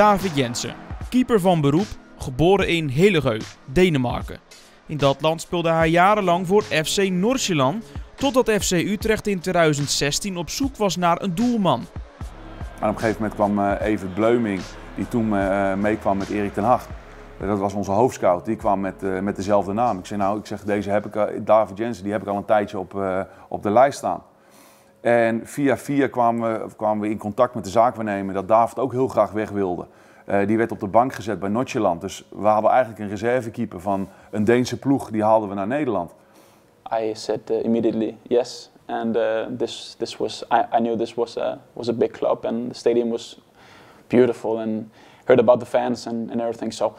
David Jensen, keeper van beroep, geboren in Hillegø, Denemarken. In dat land speelde hij jarenlang voor FC Nordsjælland, totdat FC Utrecht in 2016 op zoek was naar een doelman. En op een gegeven moment kwam uh, Evert Bleuming, die toen uh, meekwam met Erik ten Hag. Dat was onze hoofdscout, die kwam met, met dezelfde naam. Ik zei nou, ik zeg, deze heb ik, David Jensen, die heb ik al een tijdje op, op de lijst staan. En via via kwamen we, kwamen we in contact met de zaakwaarnemer dat David ook heel graag weg wilde. Uh, die werd op de bank gezet bij Notjeland. Dus we hadden eigenlijk een reservekeeper van een Deense ploeg, die haalden we naar Nederland. I said uh, immediately yes, and uh, this this was I, I knew this was a was a big club, and the stadium was beautiful, and heard about the fans and, and everything. So,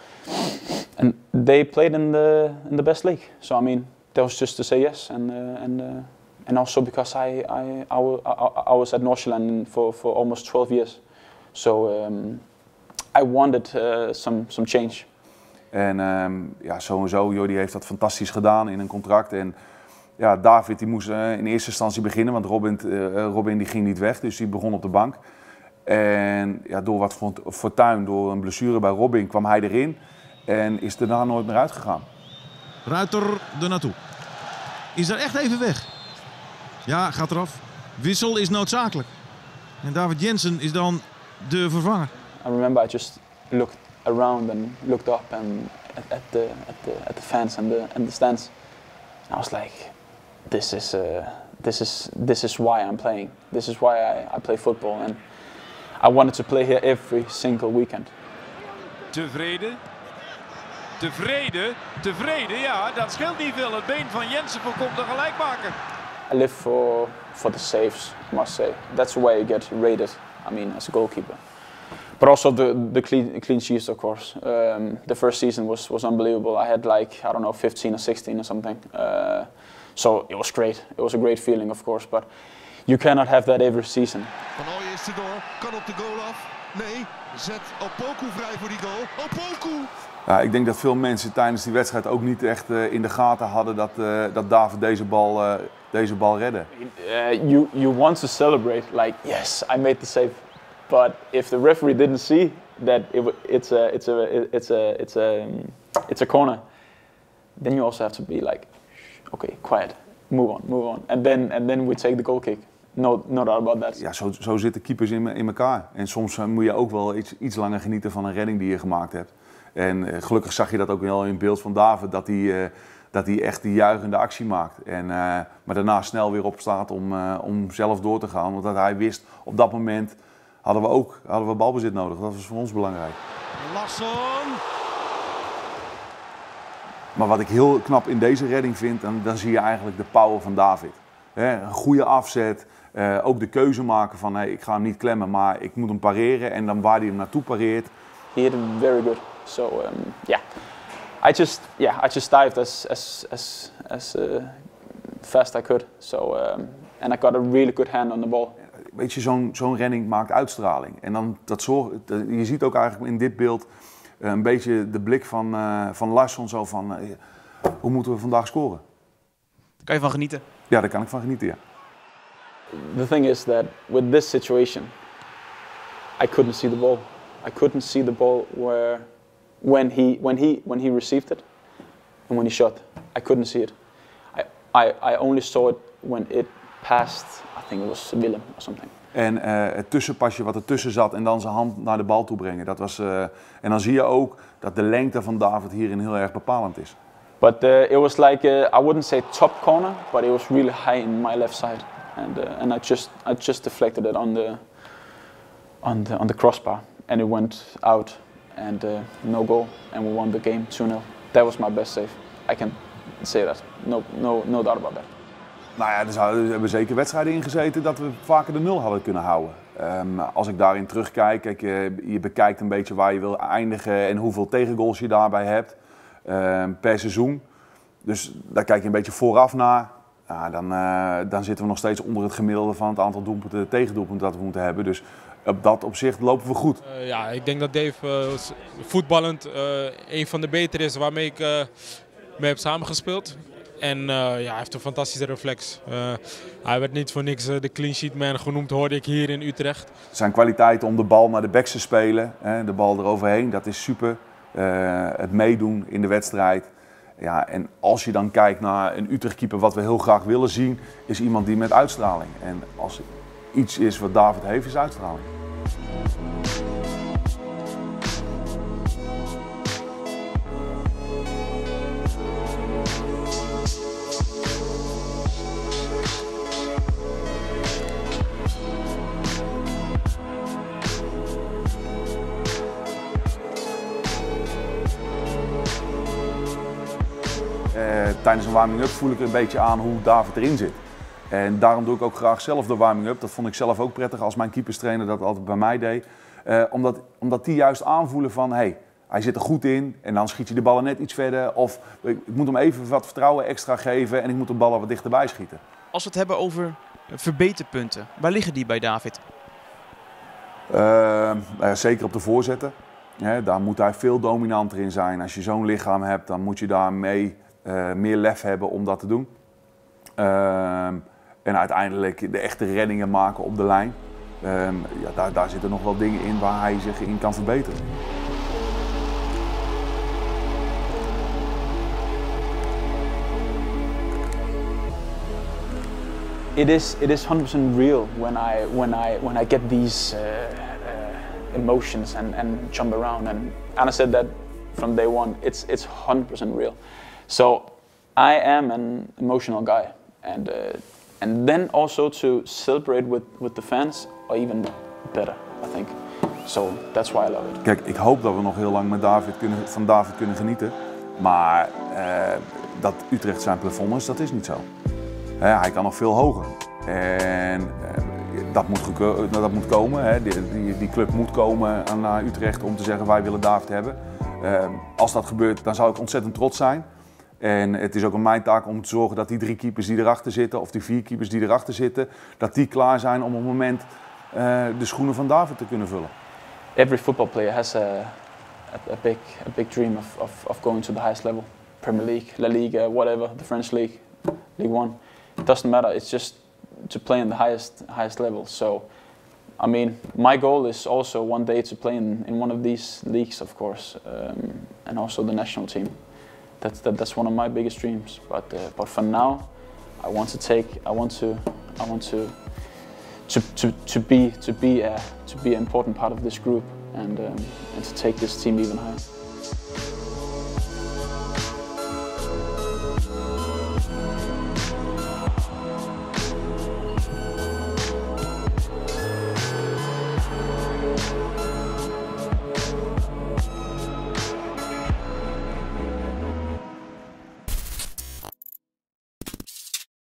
and they played in the in the best league. So I mean, that was just to say yes, and and and also because I, I, I, I was at Nordsjælland for, for almost 12 years. So um, I wanted uh, some, some change. En um, ja, sowieso, Jordi heeft dat fantastisch gedaan in een contract. En ja, David die moest uh, in eerste instantie beginnen, want Robin, uh, Robin die ging niet weg, dus die begon op de bank. En ja, door wat fortuin, door een blessure bij Robin, kwam hij erin en is daarna nooit meer uitgegaan. Ruiter er naartoe. Is er echt even weg? Ja, gaat eraf. Wissel is noodzakelijk. En David Jensen is dan de vervanger. I remember I just looked around and looked up and at, at the at the at the fans and the and the stands. And I was like, this is uh, this is this is why I'm playing. This is why I, I play football and I wanted to play here every single weekend. Tevreden? Tevreden? Tevreden? Ja, dat scheelt niet veel. Het been van Jensen voorkomt de gelijkmaker. I live for for the saves, I must say. That's the way you get rated. I mean, as a goalkeeper. But also the the clean clean sheets, of course. Um, the first season was was unbelievable. I had like I don't know 15 or 16 or something. Uh, so it was great. It was a great feeling, of course. But you cannot have that every season. Van Ooyen is erdoor, kan op de goal af. Nee, zet Opoku vrij voor die goal. Opoku! Ja, ik denk dat veel mensen tijdens die wedstrijd ook niet echt uh, in de gaten hadden dat, uh, dat David deze bal, uh, deze bal redde. you, you want to celebrate, like, yes, I made the save. But if the referee didn't see that it, it's, a, it's, a, it's, a, it's, a, it's a corner, then you also have to be like, okay, quiet, move on, move on. And then, and then we take the goal kick. No, no doubt about that. Ja, zo, zo zitten keepers in, in elkaar. En soms moet je ook wel iets, iets langer genieten van een redding die je gemaakt hebt. En uh, gelukkig zag je dat ook wel in beeld van David, dat hij, uh, dat hij echt die juichende actie maakt. En, uh, maar daarna snel weer opstaat om, om zelf door te gaan. Want dat hij wist, op dat moment hadden we ook hadden we balbezit nodig. Dat was voor ons belangrijk. Larsson. Maar wat ik heel knap in deze redding vind, dan, dan zie je eigenlijk de power van David. He, een goede afzet, ook de keuze maken van hey, ik ga hem niet klemmen, maar ik moet hem pareren. En dan waar hij hem naartoe pareert. He very good. So um, yeah, I just yeah I just dived as as as as uh, fast I could. So um, and I got a really good hand on the ball. Weet je, zo'n zo'n renning maakt uitstraling. En dan dat zorgt, je ziet ook eigenlijk in dit beeld uh, een beetje de blik van, uh, van Larsson zo van uh, hoe moeten we vandaag scoren? Daar kan je van genieten. Ja, daar kan ik van genieten, ja. The thing is that with this situation, I couldn't see the ball. I couldn't see the ball where when he when he when he received it and when he shot. I couldn't see it. I I, I only saw it when it passed. I think it was Willem or something. En uh, het tussenpasje wat ertussen zat en dan zijn hand naar de bal toe brengen. Dat was, uh, en dan zie je ook dat de lengte van David hierin heel erg bepalend is. But uh, it was like I wouldn't say top corner, but it was really high in my left side, and and I just I just deflected it on the on the on the crossbar, and it went out and uh, no goal, and we won the game 2-0. That was my best save. I can say that. No, no, no doubt about that. Nou ja, er hebben zeker wedstrijden ingezeten dat we vaker de nul hadden kunnen houden. Um, als ik daarin terugkijk, kijk, je, je, bekijkt een beetje waar je wil eindigen en hoeveel tegengoals je daarbij hebt um, per seizoen. Dus daar kijk je een beetje vooraf naar. Dan, uh, dan zitten we nog steeds onder het gemiddelde van het aantal doelpunten, tegendoelpunten dat we moeten hebben. Dus op dat opzicht lopen we goed. Uh, ja, ik denk dat Dave uh, voetballend uh, een van de betere is waarmee ik mee heb samengespeeld. En uh, ja, hij heeft een fantastische reflex. Uh, hij werd niet voor niks de clean sheet man genoemd, hoorde ik hier in Utrecht. Zijn kwaliteiten om de bal naar de backs te spelen, hè, de bal eroverheen, dat is super. Het meedoen in de wedstrijd. Ja, en als je dan kijkt naar een Utrecht-keeper, wat we heel graag willen zien, is iemand die met uitstraling. En als iets is wat David heeft, is uitstraling. Uh, tijdens een warming-up voel ik een beetje aan hoe David erin zit. En daarom doe ik ook graag zelf de warming-up. Dat vond ik zelf ook prettig als mijn keeperstrainer dat altijd bij mij deed. Uh, omdat, omdat die juist aanvoelen van, hey, hij zit er goed in en dan schiet hij de ballen net iets verder. Of ik moet hem even wat vertrouwen extra geven en ik moet de ballen wat dichterbij schieten. Als we het hebben over verbeterpunten, waar liggen die bij David? Uh, zeker op de voorzetten. Daar moet hij veel dominanter in zijn. Als je zo'n lichaam hebt, dan moet je daarmee uh, meer lef hebben om dat te doen. En uiteindelijk de echte reddingen maken op de lijn. Uh, ja, daar, daar zitten nog wel dingen in waar hij zich in kan verbeteren. It is, it is 100% real when I, when I, when I get these uh, uh, emotions and, and jump around. And Anna said that from day one, it's, it's 100% real. So I am an emotional guy. And, uh, and then also to celebrate with, with the fans are even better, I think. So that's why I love it. Kijk, ik hoop dat we nog heel lang met David kunnen, van David kunnen genieten. Maar uh, dat Utrecht zijn plafond is, dat is niet zo. Hij kan nog veel hoger. En uh, dat, moet dat moet komen. Die, die, die, club moet komen naar Utrecht om te zeggen wij willen David hebben. Uh, als dat gebeurt, dan zou ik ontzettend trots zijn. En het is ook aan mijn taak om te zorgen dat die drie keepers die erachter zitten, of die vier keepers die erachter zitten, dat die klaar zijn om op het moment uh, de schoenen van David te kunnen vullen. Every football player has a, a, a big, a big dream of, of, of going to the highest level. Premier League, La Liga, whatever, the French League, League One. It doesn't matter, it's just to play in the highest, highest level. So, I mean, my goal is also one day to play in, in one of these leagues, of course, um, and also the national team. That's that, that's one of my biggest dreams. But uh, but for now, I want to take. I want to. I want to. To, to, to be to be a, to be an important part of this group and um, and to take this team even higher.